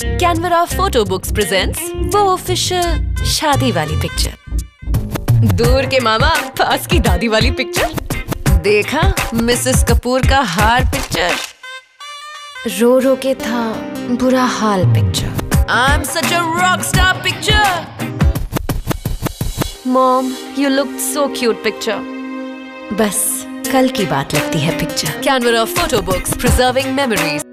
कैनवरा photo books presents वो official शादी वाली पिक्चर दूर के मामा, पास की दादी वाली पिक्चर देखा मिसेस कपूर का हार पिक्चर रो रो के था बुरा हाल picture I am such a rock star picture mom you look so cute picture बस, कल की बात लगती है picture Canvera photo books preserving memories